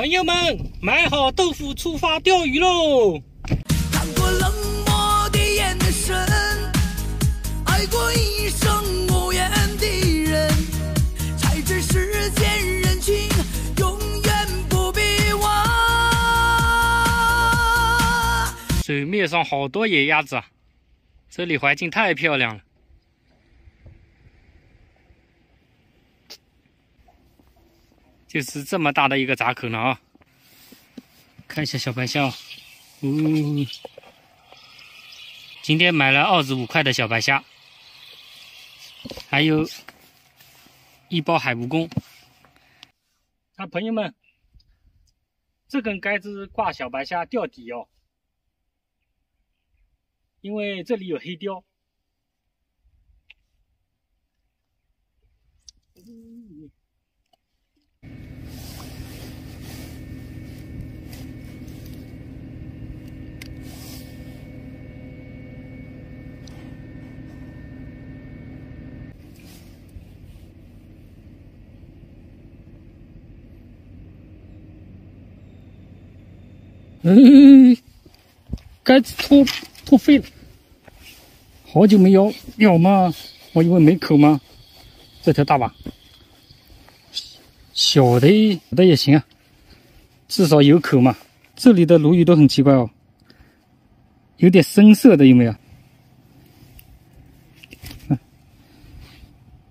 朋友们，买好豆腐，出发钓鱼喽！看过冷漠的眼神，爱过一生无言的人，才知世间人情永远不必我。水面上好多野鸭子啊！这里环境太漂亮了。就是这么大的一个闸口呢啊！看一下小白虾，哦，今天买了二十五块的小白虾，还有一包海蜈蚣。啊，朋友们，这根杆子挂小白虾钓底哦，因为这里有黑鲷。嗯，杆子脱脱废了，好久没咬咬吗？我以为没口吗？这条大吧，小的小的也行啊，至少有口嘛。这里的鲈鱼都很奇怪哦，有点深色的，有没有？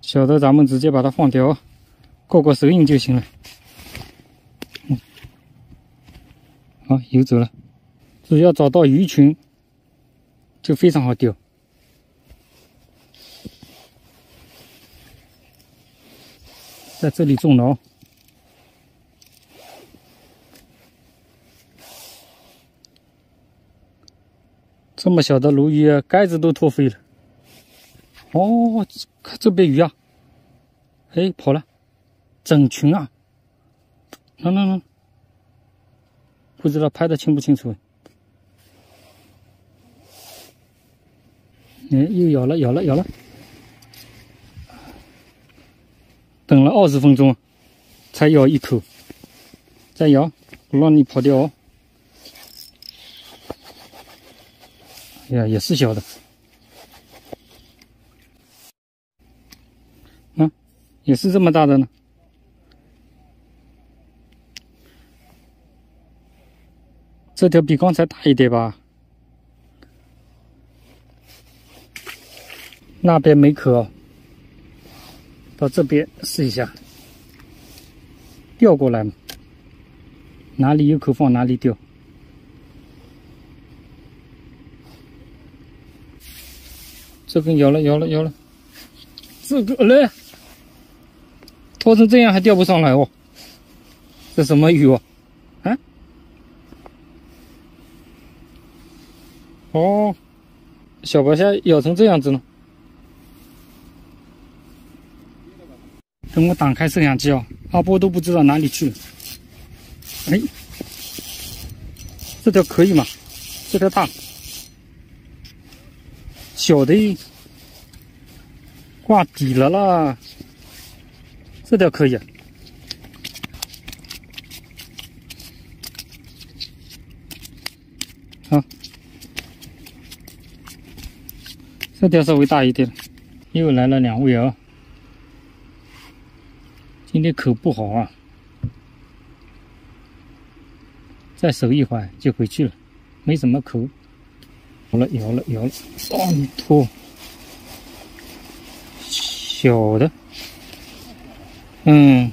小的咱们直接把它放掉，过过手瘾就行了。好，游走了。只要找到鱼群，就非常好钓。在这里种了，这么小的鲈鱼，杆子都脱飞了。哦，看这边鱼啊！哎，跑了，整群啊！来来来。不知道拍的清不清楚？哎，又咬了，咬了，咬了！等了二十分钟，才咬一口。再咬，不让你跑掉哦！哎呀，也是小的。啊，也是这么大的呢。这条比刚才大一点吧，那边没口，到这边试一下，调过来。嘛，哪里有口放哪里钓。这根咬了咬了咬了，这个嘞，拖成这样还钓不上来哦，这什么鱼哦？哦，小白虾咬成这样子了。等我打开摄像机啊，阿波都不知道哪里去了。哎，这条可以吗？这条大，小的挂底了啦。这条可以。这条稍微大一点，又来了两位啊！今天口不好啊，再守一会儿就回去了，没什么口。好了，咬了，咬了，上，拖，小的，嗯，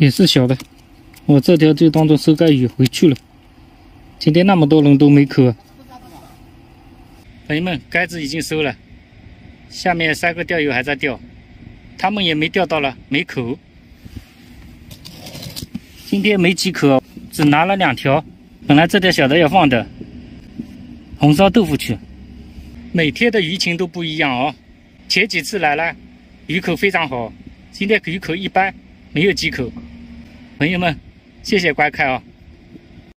也是小的。我这条就当做收竿鱼回去了。今天那么多人都没口啊。朋友们，杆子已经收了，下面三个钓友还在钓，他们也没钓到了，没口。今天没几口，只拿了两条。本来这条小的要放的，红烧豆腐去。每天的鱼情都不一样哦。前几次来了，鱼口非常好，今天鱼口一般，没有几口。朋友们，谢谢观看哦。